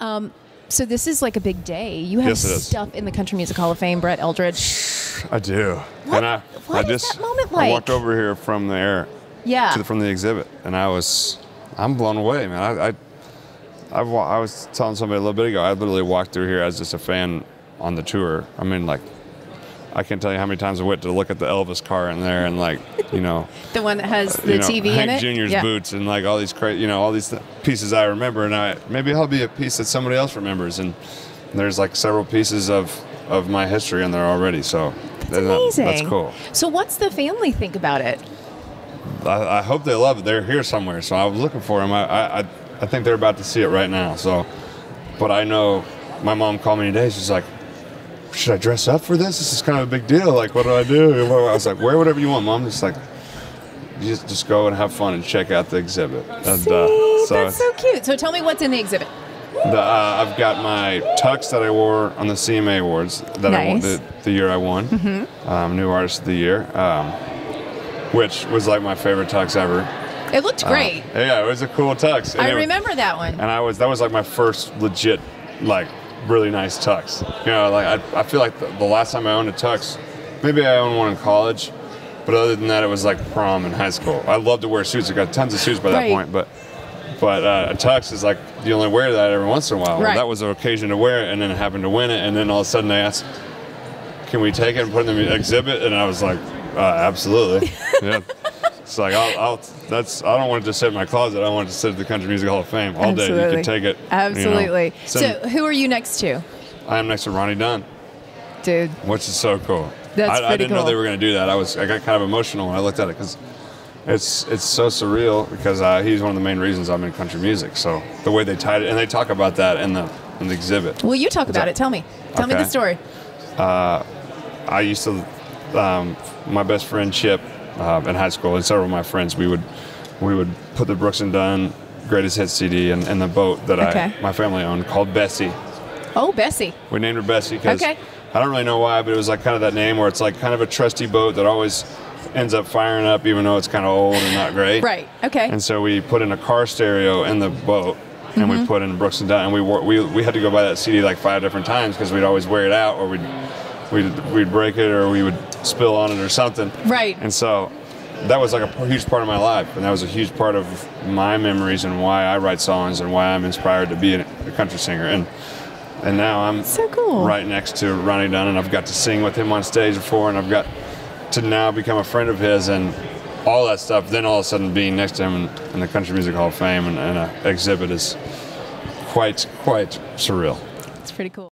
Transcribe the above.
Um, so this is like a big day. You have Yes, it is. stuff in the Country Music Hall of Fame, Brett Eldredge. I do. What- and I, what I is just that moment I walked over here from there Yeah. to the, from the exhibit, and I was I'm blown away, man. I I, I, wa- I was telling somebody a little bit ago. I literally walked through here as just a fan on the tour. I mean, like. I can't tell you how many times I went to look at the Elvis car in there and like, you know, the one that has uh, the you know, TV Hank in it. Jr.'s yeah. boots and like all these crazy, you know, all these th- pieces I remember, and I maybe I'll be a piece that somebody else remembers, and there's like several pieces of of my history in there already. So That's that- amazing. That's cool. So what's the family think about it? I, I hope they love it. They're here somewhere, so I was looking for them. I, I I I think they're about to see it right now. So, but I know my mom called me today. She's like. Should I dress up for this? This is kind of a big deal. Like, what do I do? I was like, wear whatever you want, mom. Just like, just, just go and have fun and check out the exhibit. And, See, uh, so that's so cute. So tell me what's in the exhibit. The, uh, I've got my tux that I wore on the CMA Awards that I won Mm-hmm. the, the year I won, um, New Artist of the Year, um, which was like my favorite tux ever. It looked great. Uh, yeah, it was a cool tux. And I remember that one. And I was that was like my first legit, like really nice tux. You know, like I, I feel like the, the last time I owned a tux, maybe I owned one in college, but other than that, it was like prom in high school. I love to wear suits. I got tons of suits by that Right. point, but. But uh, a tux is like you only wear that every once in a while. Well, that was an occasion to wear it, and then I happened to win it, and then all of a sudden they asked, "Can we take it and put it in the exhibit?" And I was like, uh, "Absolutely." yeah. It's like I'll, I'll. That's. I don't want it to sit in my closet. I want it to sit at the Country Music Hall of Fame all day. You Absolutely. can take it. you know. Absolutely. Send- So who are you next to? I am next to Ronnie Dunn, Dude. which is so cool. That's I, I pretty didn't know cool. they were going to do that. I was. I got kind of emotional when I looked at it because it's it's so surreal because uh, he's one of the main reasons I'm in country music. So the way they tied it, and they talk about that in the in the exhibit. Well, you talk about it. Tell me. Tell me the story. I used to, um, my best friend Chip uh, in high school and several of my friends, we would we would put the Brooks and Dunn greatest hits CD in, in the boat that Okay. I my family owned called Bessie. Oh, Bessie. We named her Bessie because Okay. I don't really know why, but it was like kind of that name where it's like kind of a trusty boat that always ends up firing up even though it's kind of old and not great. Right. Okay. And so we put in a car stereo in the boat, and we put in Brooks and Dunn, and we wore, we we had to go buy that CD like five different times because we'd always wear it out, or we'd we'd we'd break it, or we would spill on it or something. Right. And so that was like a huge part of my life, and that was a huge part of my memories and why I write songs and why I'm inspired to be a country singer. And and now I'm So cool. right next to Ronnie Dunn, and I've got to sing with him on stage before, and I've got to now become a friend of his and all that stuff. Then all of a sudden being next to him in, in the Country Music Hall of Fame and, and an exhibit is quite quite surreal. It's pretty cool.